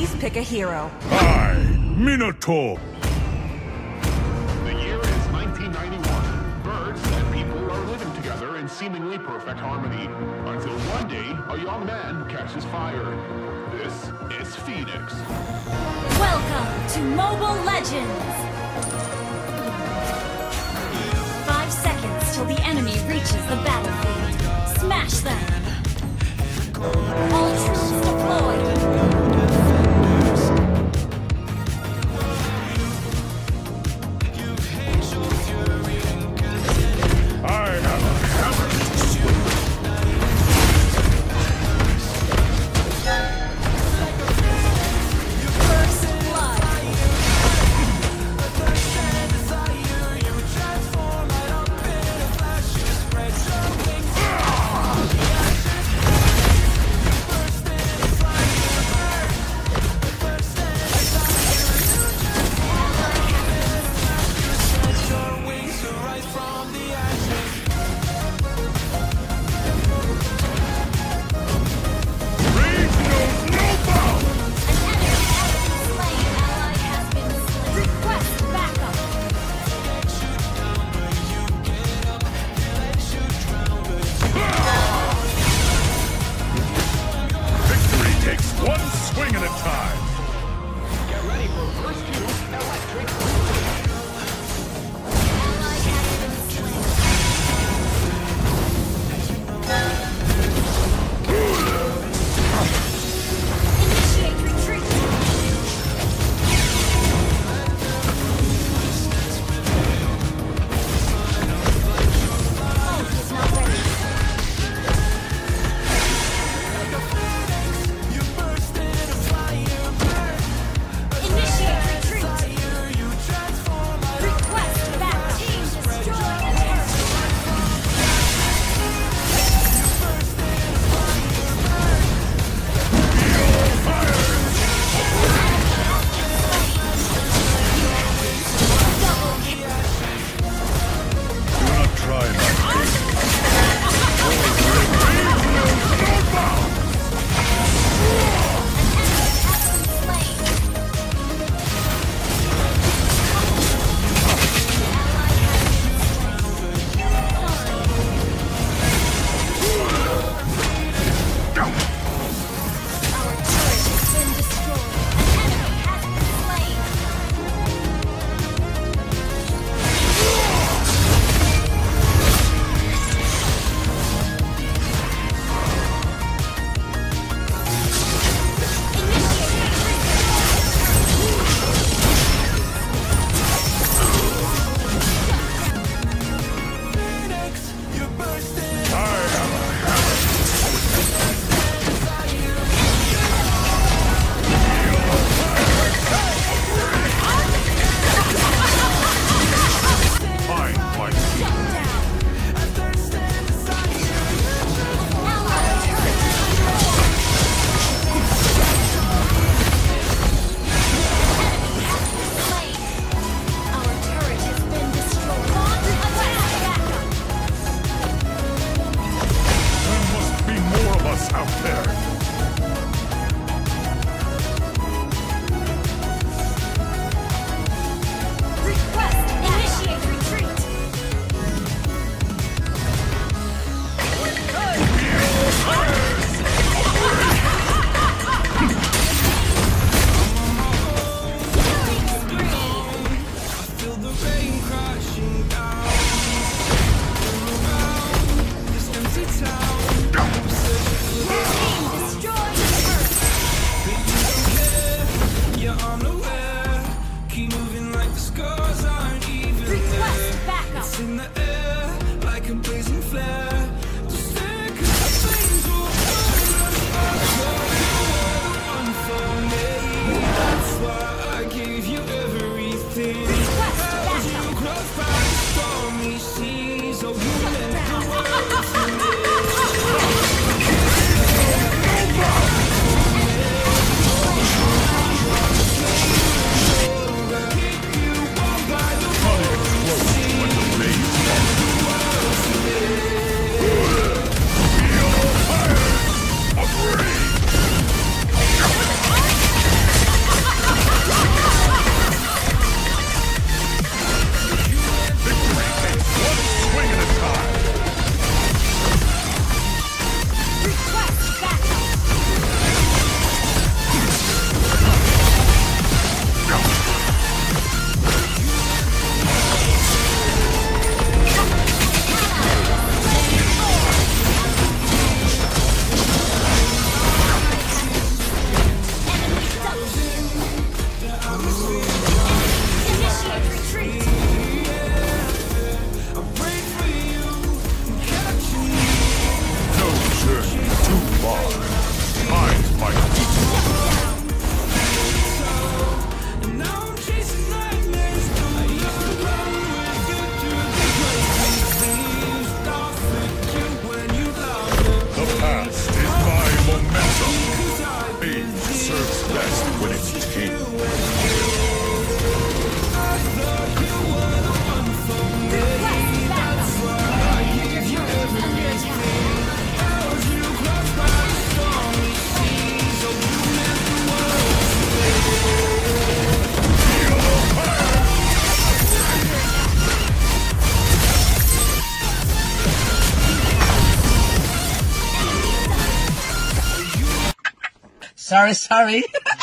Please pick a hero. I, Minotaur. The year is 1991. Birds and people are living together in seemingly perfect harmony. Until one day, a young man catches fire. This is Phoenix. Welcome to Mobile Legends! Five seconds till the enemy reaches the battlefield. Smash them! All Keep moving like the scars aren't even Request backup. Sorry, sorry.